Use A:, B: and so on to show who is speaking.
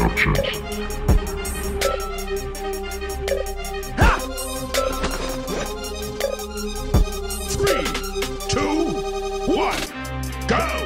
A: Productions. go!